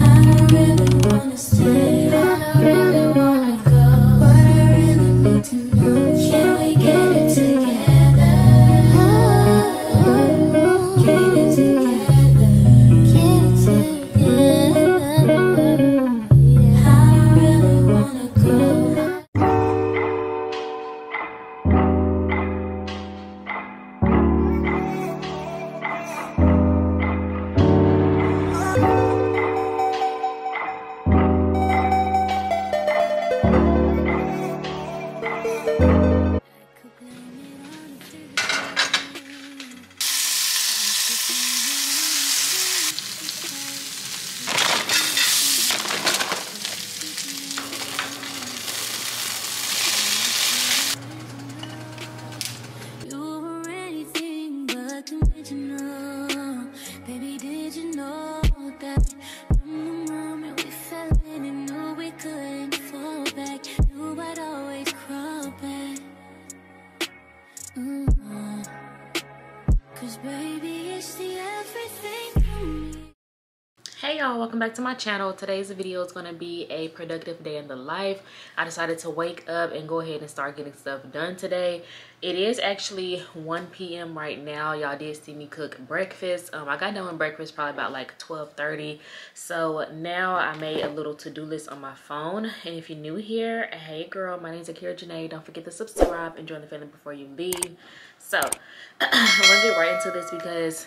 I really wanna stay. Y'all. Welcome back to my channel. Today's video is going to be a productive day in the life. I decided to wake up and go ahead and start getting stuff done today. It is actually 1 p.m right now. Y'all did see me cook breakfast. Um, i got done with breakfast probably about like 12 30 so now i made a little to-do list on my phone. And if you're new here hey girl. My name is Akeira Janee'. Don't forget to subscribe and join the family before you leave so i'm gonna get right into this because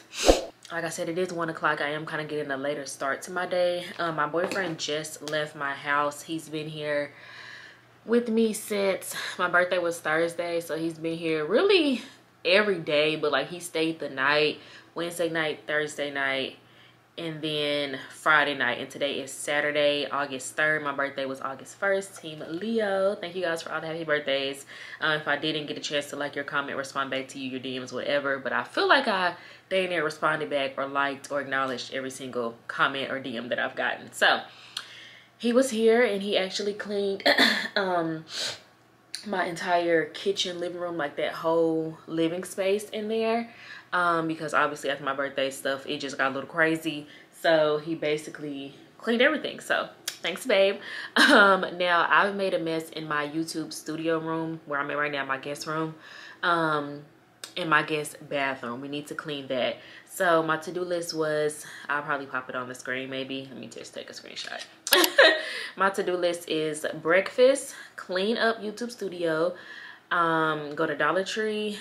like I said, it is one o'clock. I am kind of getting a later start to my day. Um, my boyfriend just left my house. He's been here with me since my birthday was Thursday. So he's been here really every day, but like he stayed the night, Wednesday night, Thursday night, and then Friday night. And today is Saturday, August 3rd. My birthday was August 1st. Team Leo. Thank you guys for all the happy birthdays. Um, if I didn't get a chance to like your comment, respond back to you, your DMs, whatever. But I feel like I they there responded back or liked or acknowledged every single comment or DM that I've gotten. So he was here and he actually cleaned um, my entire kitchen, living room, like that whole living space in there. Um, because obviously after my birthday stuff, it just got a little crazy. So he basically cleaned everything. So thanks babe um now i've made a mess in my youtube studio room where i'm in right now my guest room um in my guest bathroom. We need to clean that. So my to-do list was, I'll probably pop it on the screen maybe. Let me just take a screenshot. my to-do list is breakfast, clean up YouTube studio, um, go to Dollar Tree,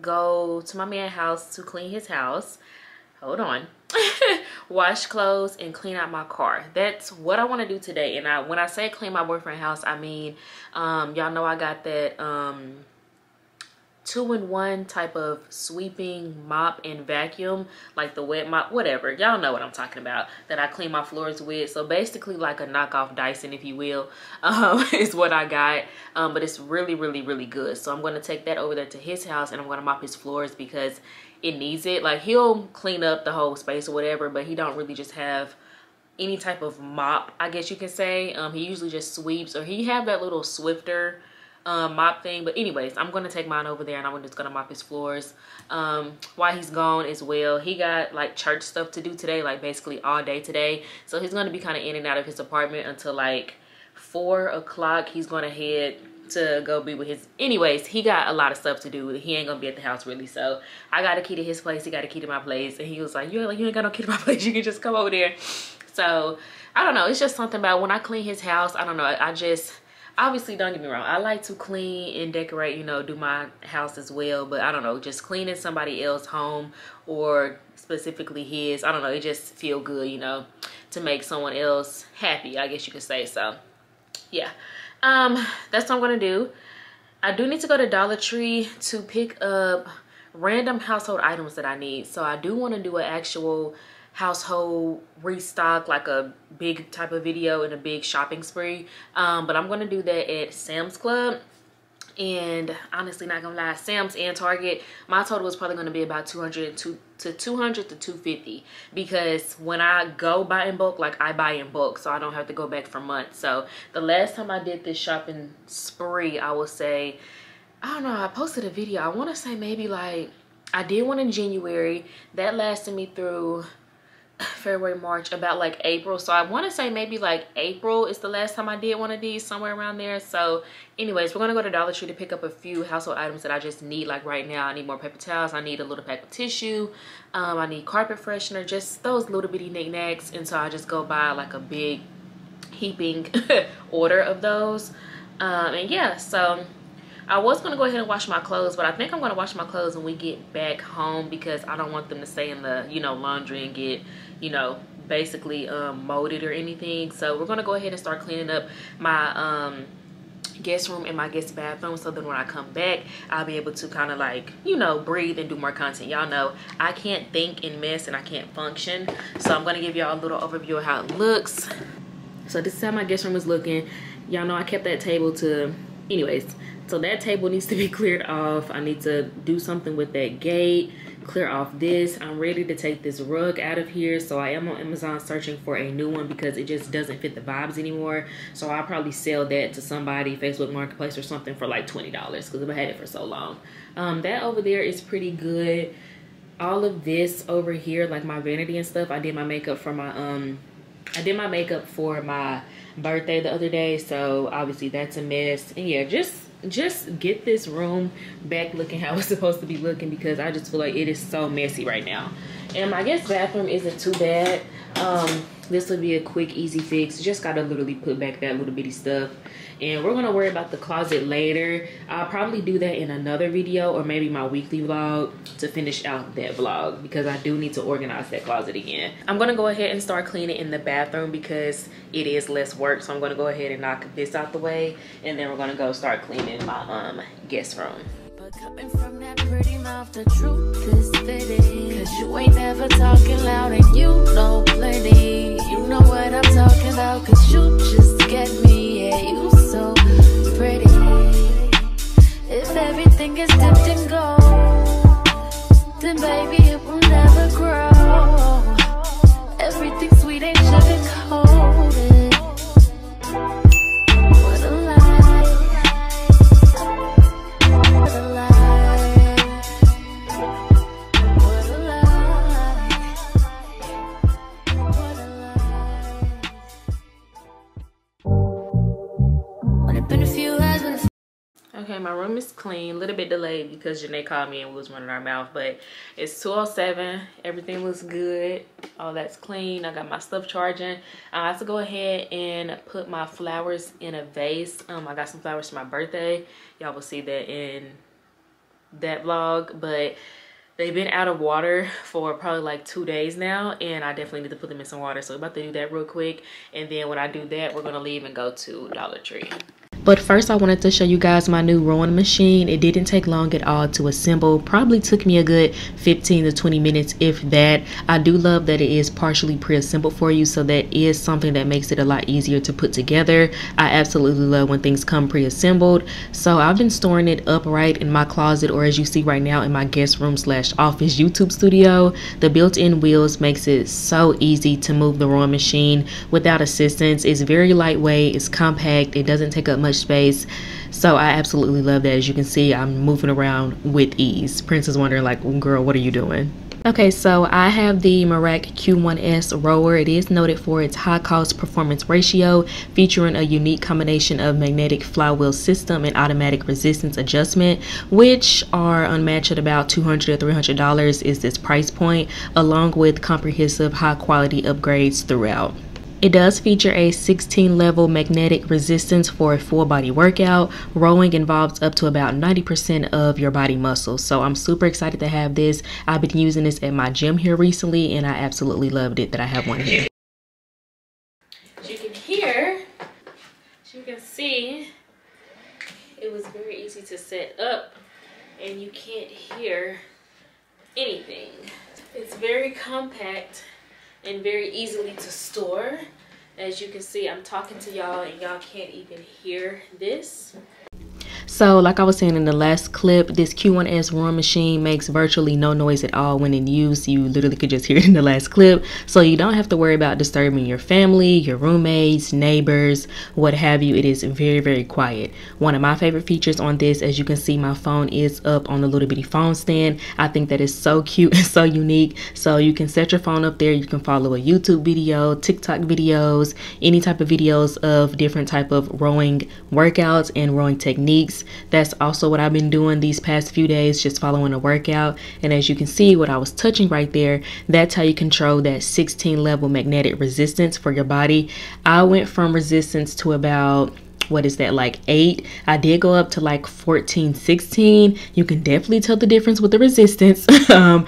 go to my man house to clean his house. Hold on. wash clothes and clean out my car that's what i want to do today and i when i say clean my boyfriend house i mean um y'all know i got that um two-in-one type of sweeping mop and vacuum like the wet mop whatever. Y'all know what i'm talking about that i clean my floors with. So basically like a knockoff dyson if you will um, is what i got. Um, but it's really really really good. So i'm going to take that over there to his house and i'm going to mop his floors because it needs it. Like he'll clean up the whole space or whatever but he don't really just have any type of mop i guess you can say. Um, he usually just sweeps or he have that little Swiffer um, mop thing. But anyways, I'm going to take mine over there and I'm just going to mop his floors um, while he's gone as well. He got like church stuff to do today, like basically all day today. So he's going to be kind of in and out of his apartment until like 4 o'clock. He's going to head to go be with his anyways he got a lot of stuff to do he ain't gonna be at the house really so i got a key to his place he got a key to my place and he was like you like you ain't got no key to my place you can just come over there so i don't know it's just something about when i clean his house i don't know i just obviously don't get me wrong i like to clean and decorate you know do my house as well but i don't know just cleaning somebody else's home or specifically his i don't know it just feel good you know to make someone else happy i guess you could say so yeah. Um that's what i'm gonna do. I do need to go to dollar tree to pick up random household items that i need so i do want to do an actual household restock like a big type of video and a big shopping spree. Um, but i'm gonna do that at sam's club. And honestly not gonna lie sam's and target my total was probably gonna be about 200 to, to 200 to 250 because when i go buy in bulk like i buy in bulk so i don't have to go back for months. So the last time i did this shopping spree i will say i don't know i posted a video. I want to say maybe like i did one in january. That lasted me through February, March, about like April. So I want to say maybe like April is the last time I did one of these, somewhere around there. So anyways, we're going to go to Dollar Tree to pick up a few household items that I just need. Like right now, I need more paper towels. I need a little pack of tissue. Um, I need carpet freshener, just those little bitty knickknacks. And so I just go buy like a big heaping order of those. Um, and yeah, so I was going to go ahead and wash my clothes, but I think I'm going to wash my clothes when we get back home because I don't want them to stay in the, you know, laundry and get, you know, basically um, molded or anything. So we're going to go ahead and start cleaning up my um, guest room and my guest bathroom so then when I come back, I'll be able to kind of like, you know, breathe and do more content. Y'all know I can't think and mess and I can't function. So I'm to give y'all a little overview of how it looks. So this is how my guest room is looking. Y'all know I kept that table to, anyways, so that table needs to be cleared off. I need to do something with that gate, clear off this. I'm ready to take this rug out of here. So I am on Amazon searching for a new one because it just doesn't fit the vibes anymore. So I'll probably sell that to somebody, Facebook Marketplace or something for like $20 because I've had it for so long. Um, that over there is pretty good. All of this over here, like my vanity and stuff, I did my makeup for my, um, I did my makeup for my birthday the other day. So obviously that's a mess. And yeah, just just get this room back looking how it's supposed to be looking because I just feel like it is so messy right now. And my guest bathroom isn't too bad. Um, this would be a quick, easy fix. Just gotta literally put back that little bitty stuff. And we're gonna worry about the closet later. I'll probably do that in another video or maybe my weekly vlog to finish out that vlog because I do need to organize that closet again. I'm gonna go ahead and start cleaning in the bathroom because it is less work. So I'm gonna go ahead and knock this out the way and then we're gonna go start cleaning my um guest room. But coming from that pretty mouth, the truth is fitting. Cause you ain't never talking loud and you know plenty. You know what I'm talking about, cause you just get me. Yeah, you so pretty. If everything is dipped in gold, then baby, it will never grow. Is clean. A little bit delayed because Janae called me and we was running our mouth. But it's 207. Everything looks good. All that's clean. I got my stuff charging. I have to go ahead and put my flowers in a vase. Um, I got some flowers for my birthday. Y'all will see that in that vlog. But they've been out of water for probably like two days now and i definitely need to put them in some water so about to do that real quick and then when i do that we're gonna leave and go to dollar tree but first I wanted to show you guys my new rowing machine. It didn't take long at all to assemble. Probably took me a good 15 to 20 minutes if that. I do love that it is partially pre-assembled for you so that is something that makes it a lot easier to put together. I absolutely love when things come pre-assembled. So I've been storing it upright in my closet or as you see right now in my guest room slash office YouTube studio. The built-in wheels makes it so easy to move the rowing machine without assistance. It's very lightweight, it's compact, it doesn't take up much much space so i absolutely love that as you can see i'm moving around with ease prince is wondering like girl what are you doing Okay, so I have the Merach Q1S rower. It is noted for its high cost performance ratio, featuring a unique combination of magnetic flywheel system and automatic resistance adjustment, which are unmatched at about $200 to $300 is this price point, along with comprehensive high quality upgrades throughout. It does feature a 16 level magnetic resistance for a full body workout. Rowing involves up to about 90% of your body muscles. So I'm super excited to have this. I've been using this at my gym here recently and I absolutely loved it that I have one here. As you can hear, as you can see, it was very easy to set up and you can't hear anything. It's very compact and very easily to store. As you can see, I'm talking to y'all and y'all can't even hear this. So like I was saying in the last clip, this Q1S rowing machine makes virtually no noise at all when in use. You literally could just hear it in the last clip. So you don't have to worry about disturbing your family, your roommates, neighbors, what have you. It is very, very quiet. One of my favorite features on this, as you can see, my phone is up on the little bitty phone stand. I think that is so cute and so unique. So you can set your phone up there. You can follow a YouTube video, TikTok videos, any type of videos of different type of rowing workouts and rowing techniques that's also what I've been doing these past few days, just following a workout. And as you can see, what I was touching right there, that's how you control that 16 level magnetic resistance for your body. I went from resistance to about what is that like 8 i did go up to like 14 16 you can definitely tell the difference with the resistance um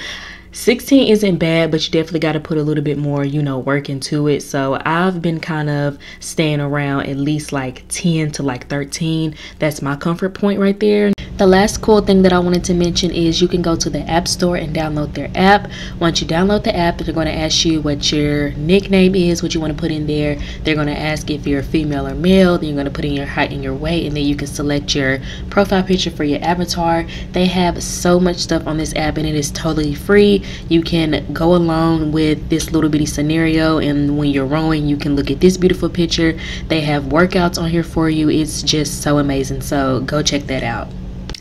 16 isn't bad, but you definitely got to put a little bit more, you know, work into it. So I've been kind of staying around at least like 10 to like 13. That's my comfort point right there. The last cool thing that I wanted to mention is you can go to the App Store and download their app. Once you download the app, they're going to ask you what your nickname is, what you want to put in there. They're going to ask if you're female or male. Then you're going to put in your height and your weight, and then you can select your profile picture for your avatar. They have so much stuff on this app, and it is totally free. You can go along with this little bitty scenario, and when you're rowing, you can look at this beautiful picture. They have workouts on here for you. It's just so amazing. So go check that out.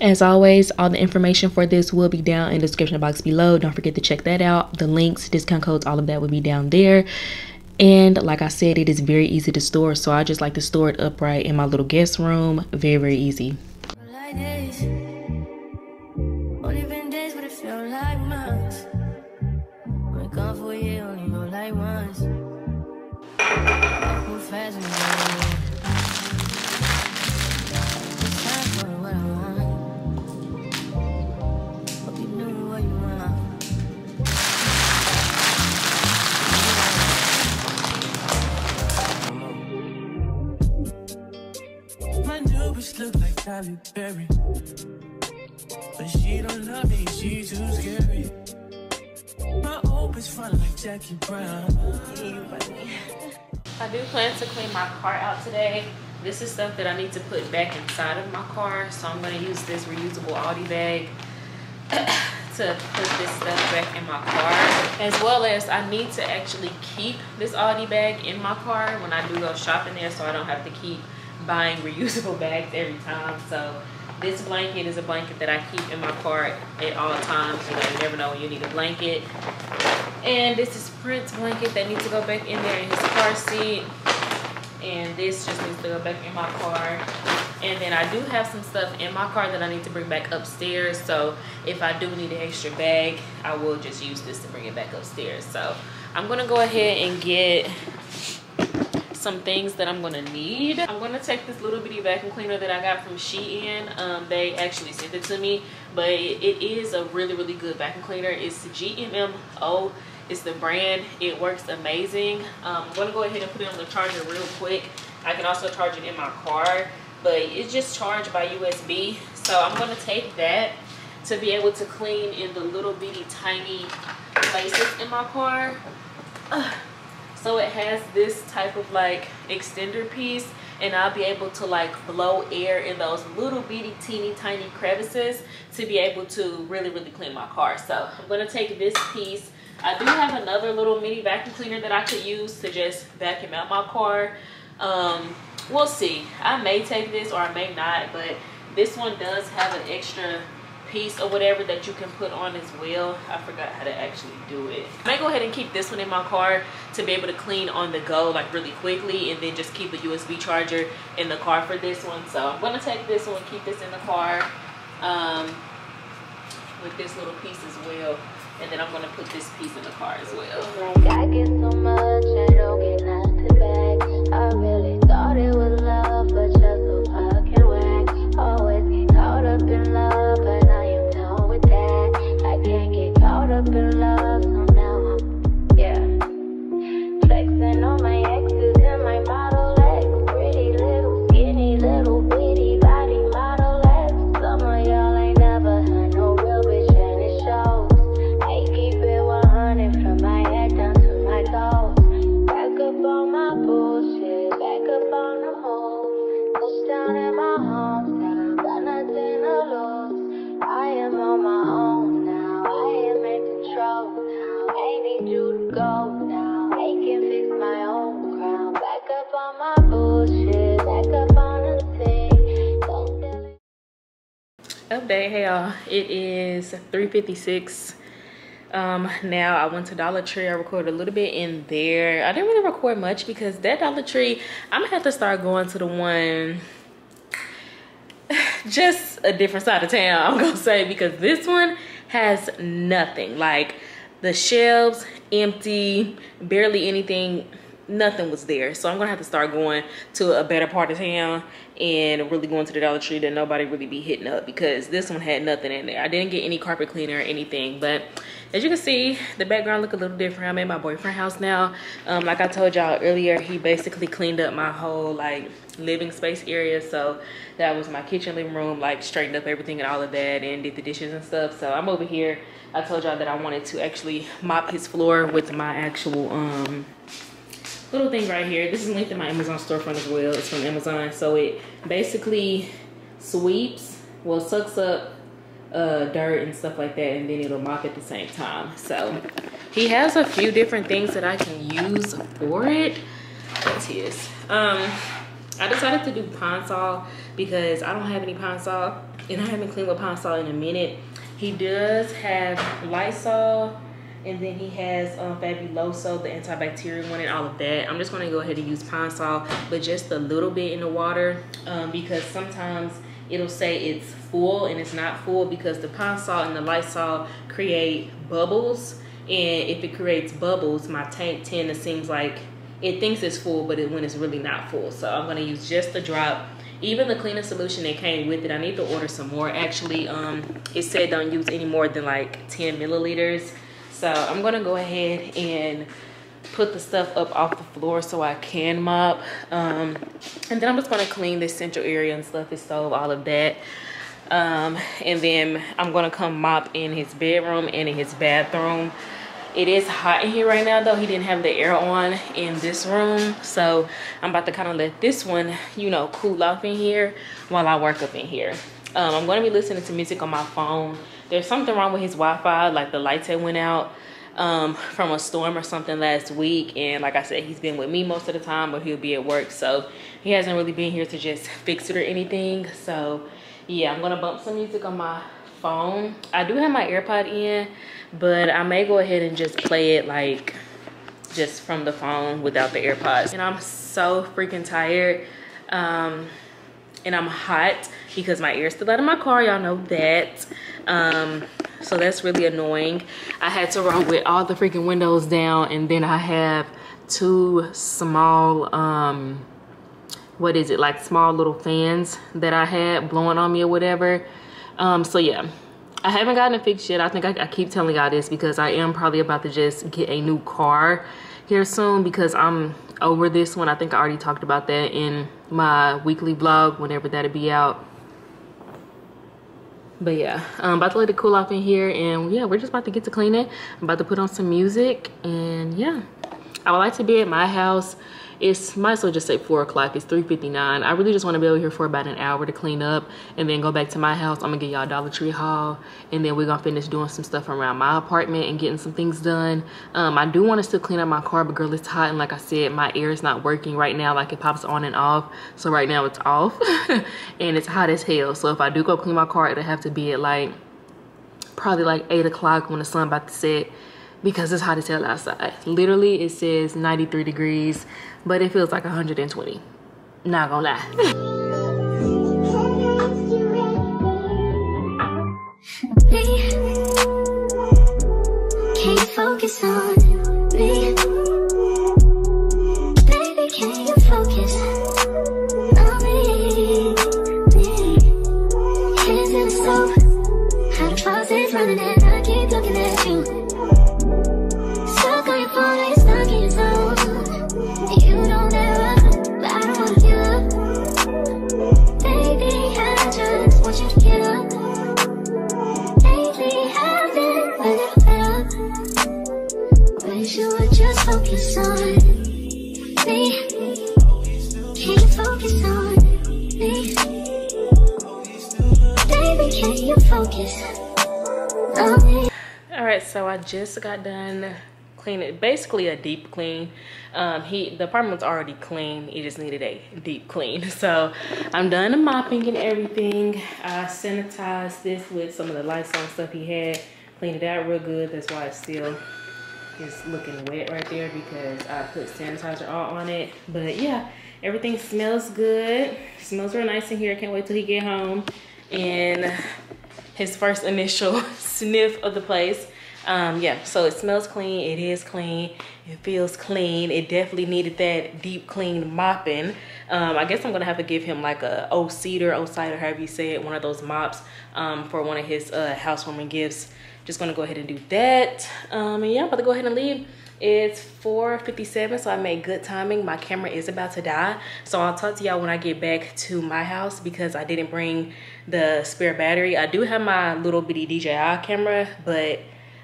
As always, all the information for this will be down in the description box below. Don't forget to check that out. The links, discount codes, all of that will be down there. And like I said, it is very easy to store. So I just like to store it upright in my little guest room. Very, very easy. like Halle Berry. But she don't love me, she too scary. My hope is fun like Jackie Brown. I do plan to clean my car out today. This is stuff that I need to put back inside of my car. So I'm to use this reusable Aldi bag to put this stuff back in my car. As well as I need to actually keep this Aldi bag in my car when I do go shopping there so I don't have to keep buying reusable bags every time. So this blanket is a blanket that I keep in my car at all times. You know, you never know when you need a blanket. And this is Prince blanket that needs to go back in there in his car seat. And this just needs to go back in my car. And then I do have some stuff in my car that I need to bring back upstairs. So if I do need an extra bag, I will just use this to bring it back upstairs. So I'm gonna go ahead and get some things that I'm gonna need. I'm gonna take this little bitty vacuum cleaner that I got from Shein. Um, they actually sent it to me, but it, is a really, really good vacuum cleaner. It's GMMO. It's the brand. It works amazing. Um, I'm gonna go ahead and put it on the charger real quick. I can also charge it in my car, but it's just charged by USB. So I'm gonna take that to be able to clean in the little bitty tiny places in my car. Ugh. So it has this type of like extender piece and I'll be able to like blow air in those little bitty teeny tiny crevices to be able to really really clean my car. So I'm gonna take this piece. I do have another little mini vacuum cleaner that I could use to just vacuum out my car. Um, we'll see. I may take this or I may not, but this one does have an extra piece or whatever that you can put on as well. I forgot how to actually do it. I may go ahead and keep this one in my car to be able to clean on the go like really quickly and then just keep a USB charger in the car for this one. So I'm gonna take this one, keep this in the car um, with this little piece as well. And then I'm gonna put this piece in the car as well. Like y'all it is 3:56. um now i went to dollar tree. I recorded a little bit in there. I didn't really record much because that dollar tree i'm gonna have to start going to the one just a different side of town i'm gonna say because this one has nothing. Like the shelves empty barely anything nothing was there. So i'm gonna have to start going to a better part of town and really going to the dollar tree that nobody really be hitting up because this one had nothing in there. I didn't get any carpet cleaner or anything but as you can see the background look a little different. I'm at my boyfriend's house now. Um, like i told y'all earlier he basically cleaned up my whole like living space area. So that was my kitchen living room like straightened up everything and all of that and did the dishes and stuff. So i'm over here. I told y'all that i wanted to actually mop his floor with my actual um little thing right here. This is linked in my Amazon storefront as well. It's from Amazon. So it basically sweeps, well, sucks up uh, dirt and stuff like that, and then it'll mop at the same time. So he has a few different things that I can use for it. That's his. Um, I decided to do Pine-Sol because I don't have any Pine-Sol, and I haven't cleaned with Pine-Sol in a minute. He does have Lysol and then he has um, Fabuloso, the antibacterial one and all of that. I'm just gonna go ahead and use Pine-Sol, but just a little bit in the water um, because sometimes it'll say it's full and it's not full because the Pine-Sol and the Lysol create bubbles. And if it creates bubbles, my tank tend to seems like it thinks it's full, but it, when it's really not full. So I'm gonna use just a drop even the cleaning solution that came with it i need to order some more actually um it said don't use any more than like 10 milliliters so I'm gonna go ahead and put the stuff up off the floor so I can mop. Um, and then I'm just gonna clean this central area and stuff, his stove, all of that. Um, and then I'm gonna come mop in his bedroom and in his bathroom. It is hot in here right now though. He didn't have the air on in this room. So I'm about to kind of let this one, you know, cool off in here while I work up in here. Um, I'm gonna be listening to music on my phone there's something wrong with his Wi-Fi, like the lights had went out um, from a storm or something last week. And like I said, he's been with me most of the time, but he'll be at work. So he hasn't really been here to just fix it or anything. So yeah, I'm gonna bump some music on my phone. I do have my AirPod in, but I may go ahead and just play it like just from the phone without the AirPods. And I'm so freaking tired. Um, and I'm hot because my air's still out of my car. Y'all know that. Um, so that's really annoying. I had to roll with all the freaking windows down and then I have two small, um, what is it, like small little fans that I had blowing on me or whatever. Um, so yeah, I haven't gotten it fixed yet. I think I, I keep telling y'all this because I am probably about to just get a new car here soon because I'm over this one. I think I already talked about that in my weekly vlog whenever that'll be out but yeah i'm about to let it cool off in here and yeah we're just about to get to clean it i'm about to put on some music and yeah. I would like to be at my house it's might as well just say four o'clock. It's 3:59. i really just want to be over here for about an hour to clean up and then go back to my house. I'm gonna get y'all dollar tree haul and then we're gonna finish doing some stuff around my apartment and getting some things done. Um, i do want to still clean up my car but girl it's hot and like i said my air is not working right now. Like it pops on and off. So right now it's off and it's hot as hell. So if i do go clean my car it'll have to be at like probably like eight o'clock when the sun about to set because it's hot as hell outside literally it says 93 degrees but it feels like 120. Not gonna lie. Focus on all right so i just got done cleaning basically a deep clean. Um he the apartment was already clean. It just needed a deep clean. So i'm done mopping and everything. I sanitized this with some of the Lysol stuff he had cleaned it out real good. That's why it's still is looking wet right there because i put sanitizer all on it. But yeah everything smells good. Smells real nice in here. Can't wait till he get home. And his first initial sniff of the place. Um yeah so it smells clean it is clean it feels clean. It definitely needed that deep clean mopping. Um i guess i'm gonna have to give him like a old cedar old cider however you say it one of those mops um for one of his uh housewarming gifts. Just gonna go ahead and do that. Um and yeah i'm about to go ahead and leave. It's 4:57, so i made good timing. My camera is about to die. So i'll talk to y'all when i get back to my house because i didn't bring the spare battery i do have my little bitty dji camera but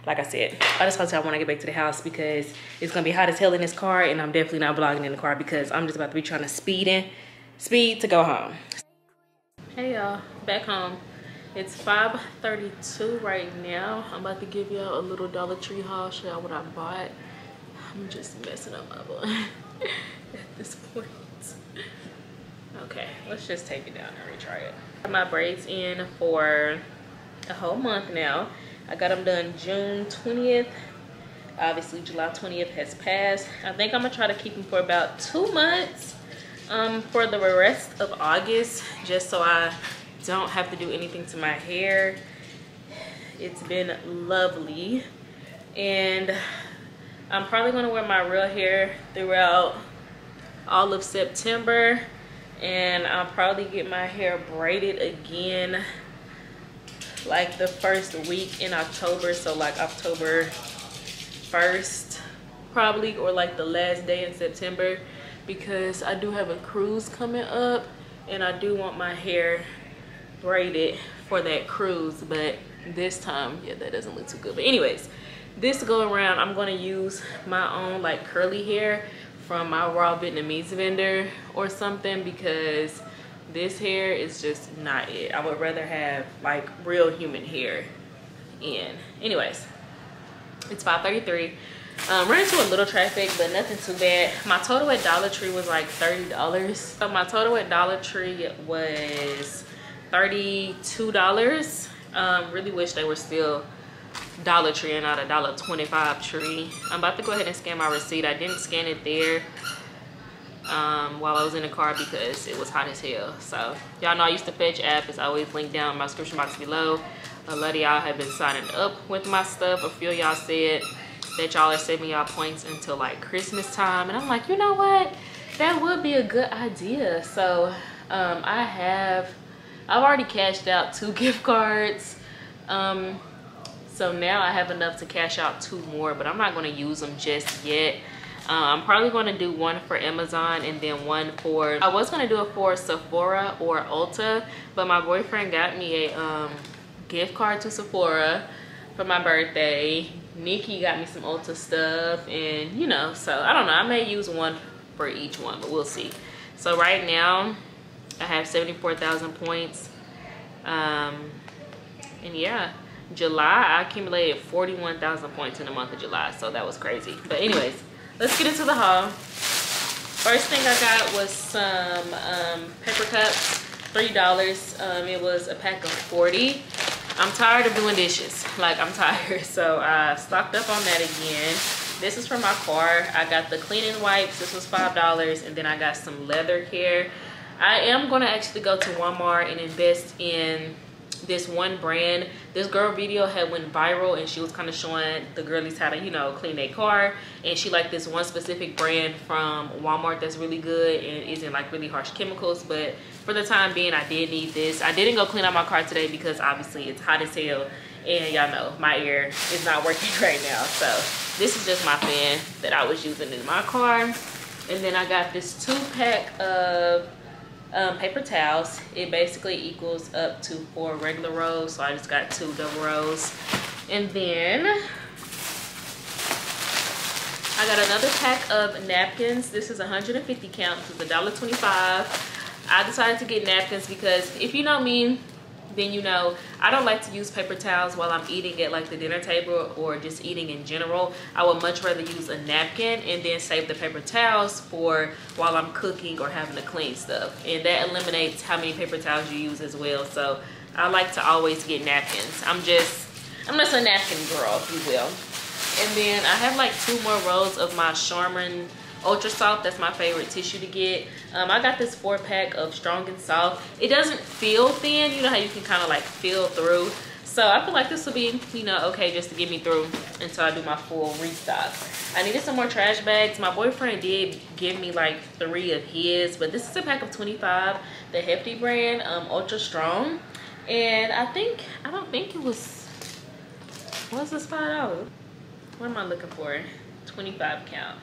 like I said, I just want to I get back to the house because it's gonna be hot as hell in this car and I'm definitely not vlogging in the car because I'm just about to be trying to speed in, speed to go home. Hey y'all, back home. It's 5.32 right now. I'm about to give y'all a little Dollar Tree haul, show y'all what I bought. I'm just messing up my bun at this point. Okay, let's just take it down and retry it. My braids in for a whole month now I got them done June 20th. Obviously, July 20th has passed. I think I'm gonna try to keep them for about two months um, for the rest of August, just so I don't have to do anything to my hair. It's been lovely. And I'm probably gonna wear my real hair throughout all of September. And I'll probably get my hair braided again like the first week in October. So like October 1st probably or like the last day in September. Because I do have a cruise coming up and I do want my hair braided for that cruise. But this time yeah that doesn't look too good. But anyways this go around I'm going to use my own like curly hair from my raw Vietnamese vendor or something because this hair is just not it. I would rather have like real human hair in. Anyways it's 5:33. um ran into a little traffic but nothing too bad. My total at dollar tree was like 30 dollars. So my total at dollar tree was 32 dollars. Um really wish they were still dollar tree and not a dollar 25 tree i'm about to go ahead and scan my receipt i didn't scan it there um, while I was in the car because it was hot as hell. So y'all know I used to fetch app. It's always linked down in my description box below. A lot of y'all have been signing up with my stuff. A few y'all said that y'all are saving y'all points until like Christmas time. And I'm like, you know what? That would be a good idea. So um, I have, I've already cashed out two gift cards. Um, so now I have enough to cash out two more, but I'm not gonna use them just yet. Uh, I'm probably going to do one for Amazon and then one for, I was going to do it for Sephora or Ulta, but my boyfriend got me a um, gift card to Sephora for my birthday. Nikki got me some Ulta stuff and you know, so I don't know. I may use one for each one, but we'll see. So right now I have 74,000 points. Um, and yeah, July I accumulated 41,000 points in the month of July. So that was crazy. But anyways, let's get into the haul. First thing I got was some um, paper cups, $3. Um, it was a pack of 40. I'm tired of doing dishes. Like, I'm tired. So I stocked up on that again. This is for my car. I got the cleaning wipes. This was $5. And then I got some leather care. I am going to actually go to Walmart and invest in this one brand this girl video had went viral and she was kind of showing the girlies how to you know clean their car. And she liked this one specific brand from walmart that's really good and isn't like really harsh chemicals. But for the time being i did need this. I didn't go clean out my car today because obviously it's hot as hell. And y'all know my ear is not working right now. So this is just my fan that i was using in my car. And then i got this two pack of um, paper towels. It basically equals up to four regular rolls. So I just got two double rolls. And then I got another pack of napkins. This is 150 count. It's $1.25. I decided to get napkins because if you know me, then you know I don't like to use paper towels while I'm eating at like the dinner table or just eating in general. I would much rather use a napkin and then save the paper towels for while I'm cooking or having to clean stuff. And that eliminates how many paper towels you use as well. So I like to always get napkins. I'm just, I'm just a napkin girl, if you will. And then I have like two more rolls of my Charmin ultra soft that's my favorite tissue to get. Um, i got this four pack of strong and soft. It doesn't feel thin you know how you can kind of like feel through? So i feel like this will be you know okay just to get me through until i do my full restock. I needed some more trash bags. My boyfriend did give me like three of his but this is a pack of 25 the hefty brand um, ultra strong. And i think i don't think it was what's this five dollars? What am i looking for? 25 count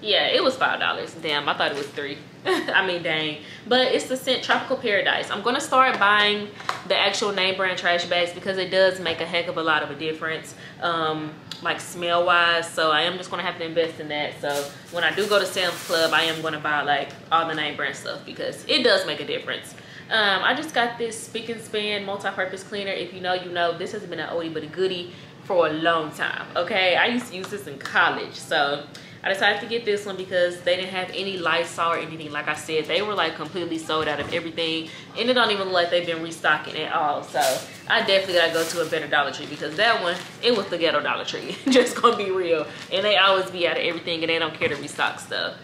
yeah it was five dollars. Damn i thought it was three. I mean dang. But it's the scent tropical paradise. I'm gonna start buying the actual name brand trash bags because it does make a heck of a lot of a difference um, like smell wise so i am just gonna have to invest in that. So when i do go to sam's club i am gonna buy like all the name brand stuff because it does make a difference. Um, i just got this Spic and Span multi-purpose cleaner. If you know you know. This has been an oldie but a goodie for a long time okay? I used to use this in college so I decided to get this one because they didn't have any Lysol or anything. Like I said, they were like completely sold out of everything. And it don't even look like they've been restocking at all. So I definitely gotta go to a better Dollar Tree because that one, it was the ghetto Dollar Tree. Just gonna be real. And they always be out of everything and they don't care to restock stuff.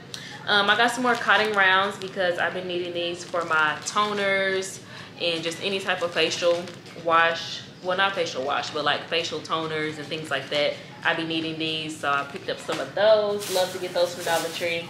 Um, I got some more cotton rounds because I've been needing these for my toners and just any type of facial wash well not facial wash but like facial toners and things like that i be needing these so i picked up some of those. Love to get those from dollar tree.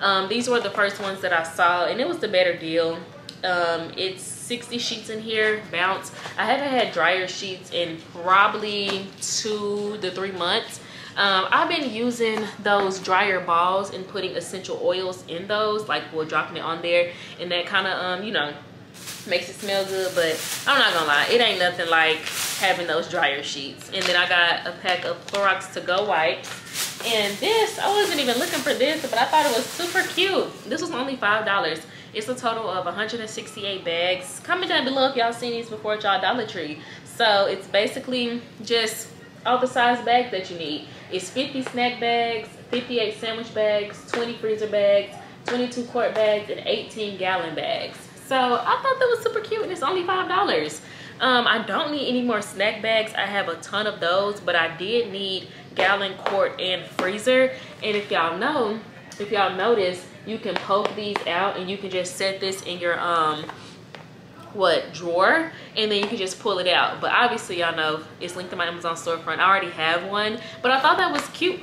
Um, these were the first ones that i saw and it was the better deal. Um, it's 60 sheets in here bounce. I haven't had dryer sheets in probably two to three months. Um, I've been using those dryer balls and putting essential oils in those, like we're dropping it on there, and that kind of, um, you know, makes it smell good but i'm not gonna lie it ain't nothing like having those dryer sheets. And then i got a pack of Clorox to go wipes. And this i wasn't even looking for this but i thought it was super cute. This was only five dollars. It's a total of 168 bags. Comment down below if y'all seen these before at y'all dollar tree. So it's basically just all the size bags that you need. It's 50 snack bags 58 sandwich bags 20 freezer bags 22 quart bags and 18 gallon bags. So I thought that was super cute and it's only $5. Um, I don't need any more snack bags. I have a ton of those, but I did need gallon, quart, and freezer. And if y'all know, if y'all notice, you can poke these out and you can just set this in your um what drawer and then you can just pull it out but obviously y'all know it's linked to my amazon storefront i already have one but i thought that was cute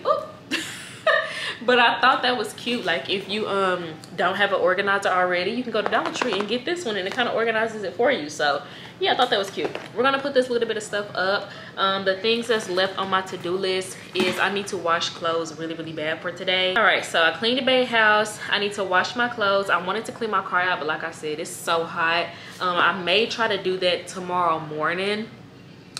but I thought that was cute. Like if you um don't have an organizer already, you can go to Dollar Tree and get this one and it kind of organizes it for you. So yeah, I thought that was cute. We're gonna put this little bit of stuff up. Um, the things that's left on my to-do list is I need to wash clothes really, really bad for today. All right, so I cleaned the bay house. I need to wash my clothes. I wanted to clean my car out, but like I said, it's so hot. Um, I may try to do that tomorrow morning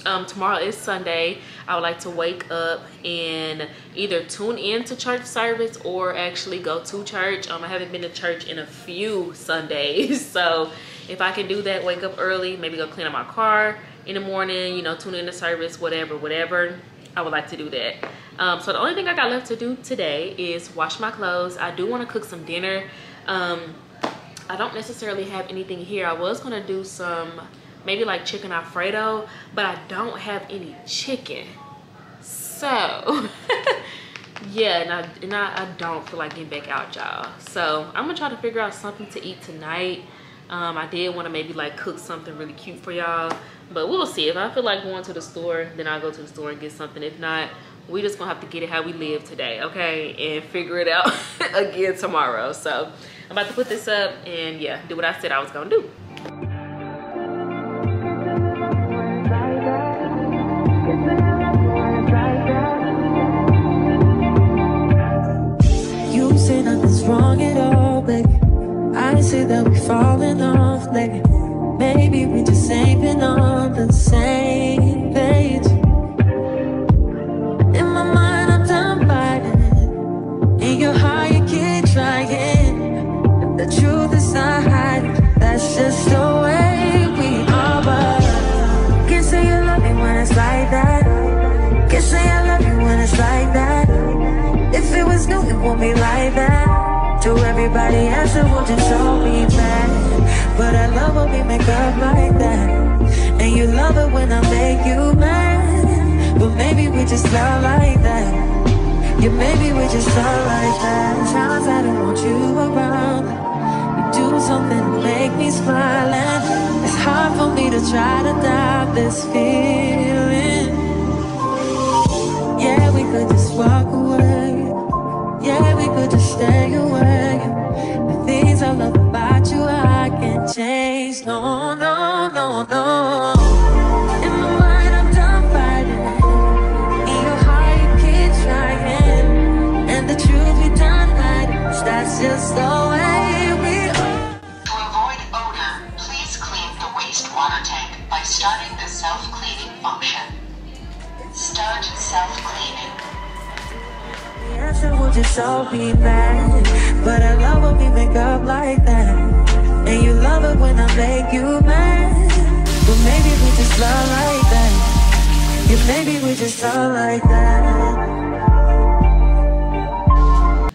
um, tomorrow is Sunday. I would like to wake up and either tune in to church service or actually go to church. Um, I haven't been to church in a few Sundays. So if I can do that, wake up early, maybe go clean up my car in the morning, you know, tune in to service, whatever, whatever. I would like to do that. Um, so the only thing I got left to do today is wash my clothes. I do want to cook some dinner. Um, I don't necessarily have anything here. I was going to do some maybe like chicken alfredo but i don't have any chicken. So yeah and, I, and I, I, don't feel like getting back out y'all. So i'm gonna try to figure out something to eat tonight. Um, i did want to maybe like cook something really cute for y'all but we'll see. If i feel like going to the store then i'll go to the store and get something. If not we just gonna have to get it how we live today okay? And figure it out again tomorrow. So i'm about to put this up and yeah do what i said i was gonna do to try to stop this feeling. Yeah, we could just walk away. Yeah, we could just stay away. The things I love about you, I can't change. No, just all be mad. But I love when we make up like that. And you love it when I make you mad. But maybe we just love like that. Yeah, maybe we just like that.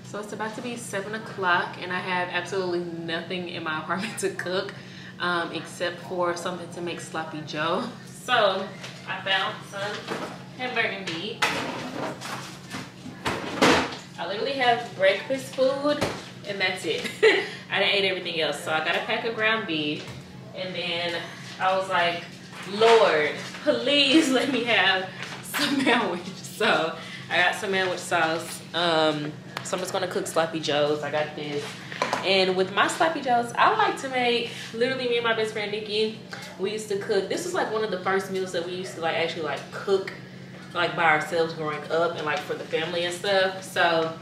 So it's about to be seven o'clock and I have absolutely nothing in my apartment to cook um, except for something to make sloppy joe. So I found some hamburger meat. I literally have breakfast food and that's it. I didn't eat everything else. So I got a pack of ground beef and then I was like, Lord, please let me have some Manwich. So I got some Manwich sauce. Um, so I'm just gonna cook sloppy joes. I got this. And with my sloppy joes, I like to make, literally me and my best friend Nikki, we used to cook. This was like one of the first meals that we used to like actually like cook like by ourselves growing up and like for the family and stuff. So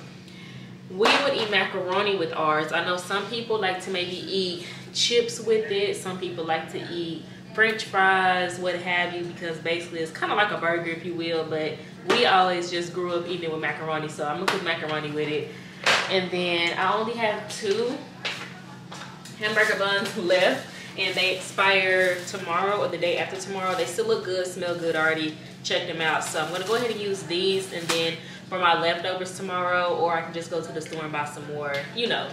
we would eat macaroni with ours. I know some people like to maybe eat chips with it. Some people like to eat french fries, what have you, because basically it's kind of like a burger, if you will. But we always just grew up eating it with macaroni. So I'm gonna cook macaroni with it. And then I only have two hamburger buns left and they expire tomorrow or the day after tomorrow. They still look good, smell good already. Check them out. So I'm gonna go ahead and use these and then for my leftovers tomorrow or I can just go to the store and buy some more, you know,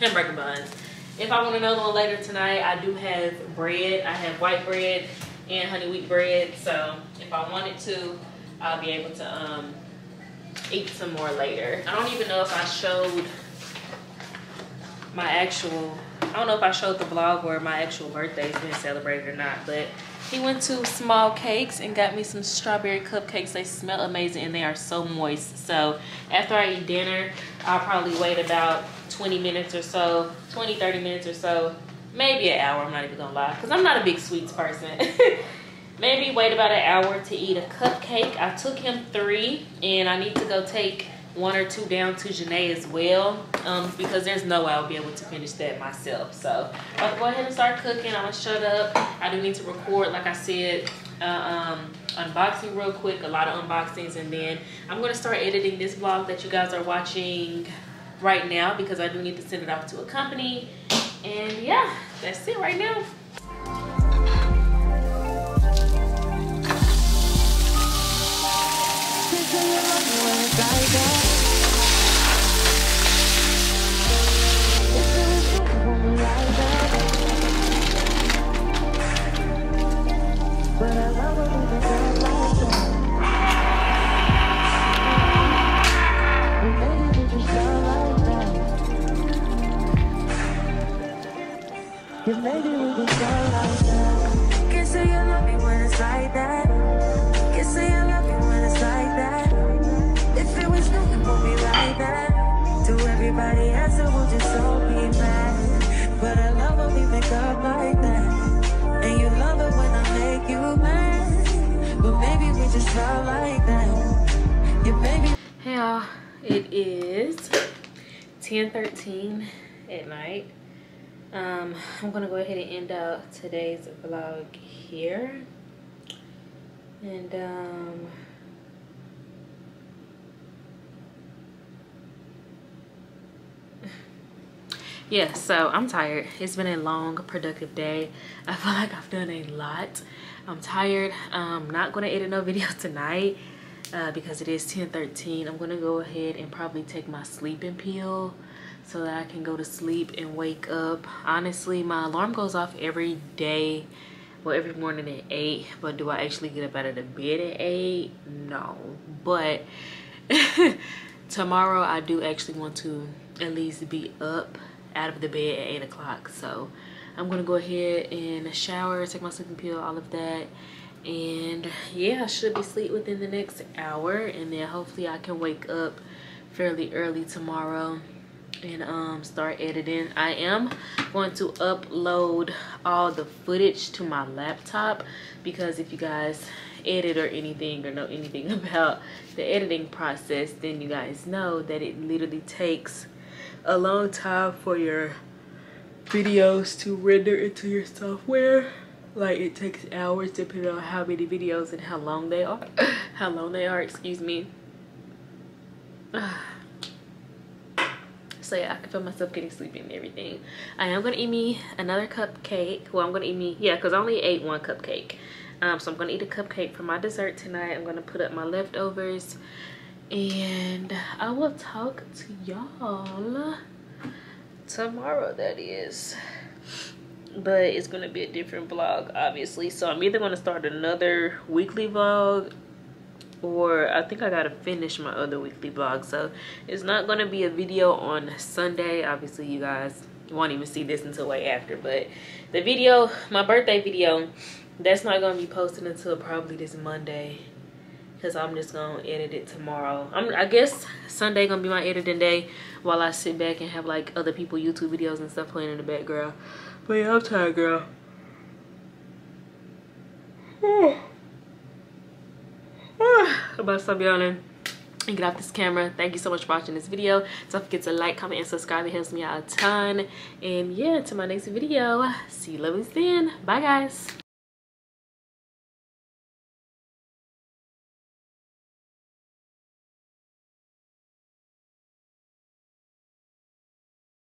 hamburger buns. If I want another one later tonight, I do have bread. I have white bread and honey wheat bread. So if I wanted to, I'll be able to um, eat some more later. I don't even know if I showed my actual, I don't know if I showed the vlog where my actual birthday's been celebrated or not, but he went to Smallcakes and got me some strawberry cupcakes. They smell amazing and they are so moist. So after I eat dinner, I'll probably wait about 20 minutes or so, 20, 30 minutes or so, maybe an hour, I'm not even gonna lie, because I'm not a big sweets person. maybe wait about an hour to eat a cupcake. I took him three and I need to go take one or two down to Janae as well um, because there's no way I'll be able to finish that myself. So I'll go ahead and start cooking. I'm gonna shut up. I do need to record, like I said, uh, um, unboxing real quick, a lot of unboxings, and then I'm gonna start editing this vlog that you guys are watching right now because I do need to send it off to a company. And yeah, that's it right now. Yeah, so I'm tired. It's been a long, productive day. I feel like I've done a lot. I'm tired. I'm not gonna edit no video tonight. uh, because it is 10:13. I'm gonna go ahead and probably take my sleeping pill so that I can go to sleep and wake up. Honestly, my alarm goes off every day, well, every morning at 8, but do I actually get up out of the bed at 8? No, but tomorrow I do actually want to at least be up out of the bed at 8 o'clock. So I'm gonna go ahead and shower, take my sleeping pill, all of that. And yeah, I should be asleep within the next hour and then hopefully I can wake up fairly early tomorrow and um start editing i am going to upload all the footage to my laptop because if you guys edit or anything or know anything about the editing process then you guys know that it literally takes a long time for your videos to render into your software. Like it takes hours depending on how many videos and how long they are. How long they are excuse me. So yeah i can feel myself getting sleepy and everything. I am gonna eat me another cupcake. Well i'm gonna eat me yeah because i only ate one cupcake. Um, so i'm gonna eat a cupcake for my dessert tonight. I'm gonna put up my leftovers and i will talk to y'all tomorrow that is. But it's gonna be a different vlog obviously. So i'm either gonna start another weekly vlog or I think I gotta finish my other weekly vlog. So it's not gonna be a video on Sunday. Obviously you guys won't even see this until way after. But the video my birthday video that's not gonna be posted until probably this Monday because I'm just gonna edit it tomorrow. I'm, I guess Sunday gonna be my editing day while I sit back and have like other people YouTube videos and stuff playing in the background. But yeah I'm tired girl. About to stop yawning and get off this camera. Thank you so much for watching this video. Don't forget to like comment and subscribe. It helps me out a ton. And yeah to my next video. See you lovers then bye guys